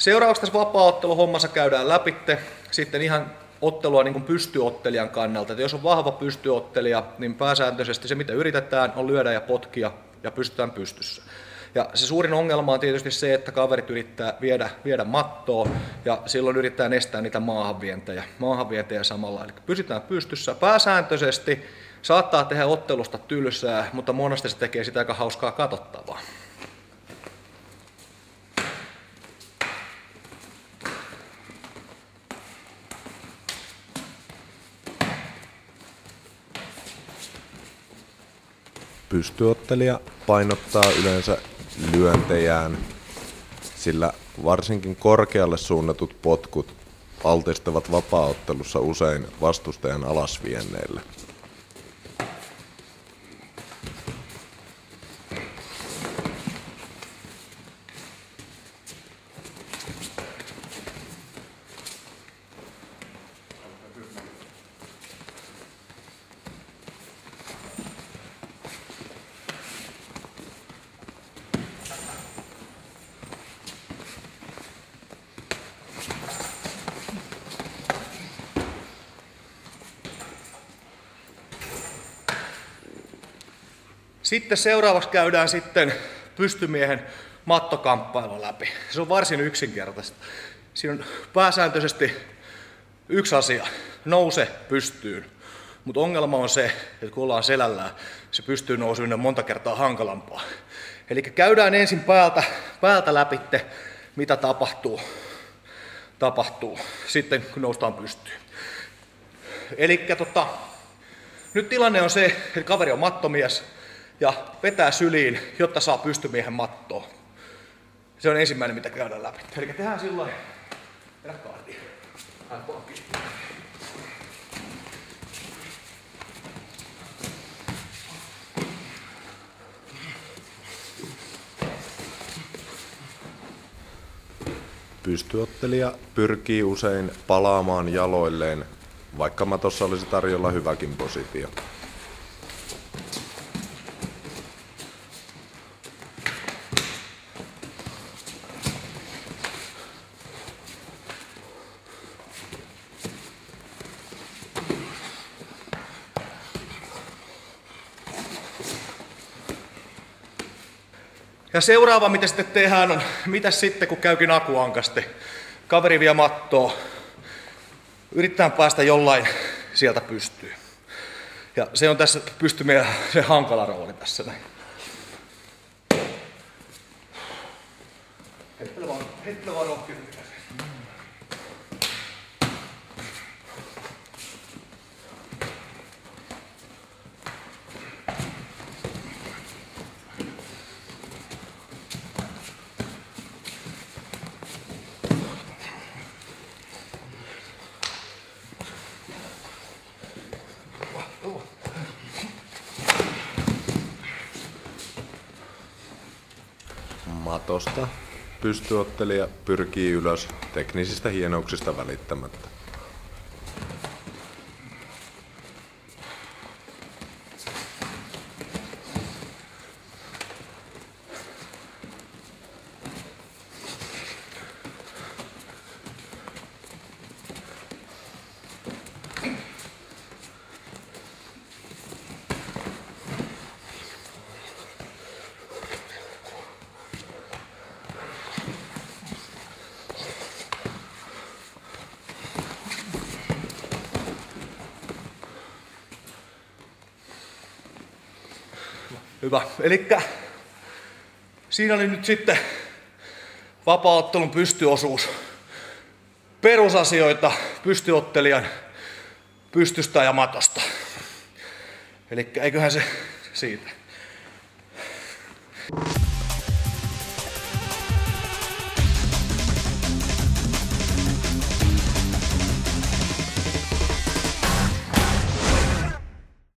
Seuraavaksi tässä vapaa hommassa käydään läpitte sitten ihan ottelua niin pystyottelijan kannalta. Että jos on vahva pystyottelija, niin pääsääntöisesti se mitä yritetään on lyödä ja potkia ja pystytään pystyssä. Ja se suurin ongelma on tietysti se, että kaverit yrittää viedä, viedä mattoa ja silloin yrittää estää niitä maahanvientejä, maahanvientejä samalla. Eli pysytään pystyssä. Pääsääntöisesti saattaa tehdä ottelusta tylsää, mutta monesti se tekee sitä aika hauskaa katsottavaa. Pystyottelija painottaa yleensä lyöntejään, sillä varsinkin korkealle suunnatut potkut altistavat vapaaottelussa usein vastustajan alasvienneille. Sitten seuraavaksi käydään sitten pystymiehen mattokamppailua läpi. Se on varsin yksinkertaista. Siinä on pääsääntöisesti yksi asia, nouse pystyyn. Mutta ongelma on se, että kun ollaan selällään, se pystyy nouseminen on monta kertaa hankalampaa. Eli käydään ensin päältä, päältä läpitte, mitä tapahtuu, tapahtuu sitten, kun noustaan pystyyn. Eli tota, nyt tilanne on se, että kaveri on mattomies, ja vetää syliin, jotta saa pystymiehen mattoa. Se on ensimmäinen, mitä käydään läpi. Eli tehdään sillä lailla. Pystyottelija pyrkii usein palaamaan jaloilleen, vaikka matossa olisi tarjolla hyväkin positio. Ja seuraava, mitä sitten tehdään, on, mitä sitten, kun käykin akuankasti. Kaveri vie mattoa. Yritetään päästä jollain sieltä pystyy. Ja se on tässä pystymien se hankala rooli tässä näin. Hettele vaan, hettele vaan. Matosta pystyottelija pyrkii ylös teknisistä hienouksista välittämättä. Hyvä. Eli siinä oli nyt sitten vapaattelun pystyosuus. Perusasioita pystyottelijan pystystä ja matosta. Eli eiköhän se siitä.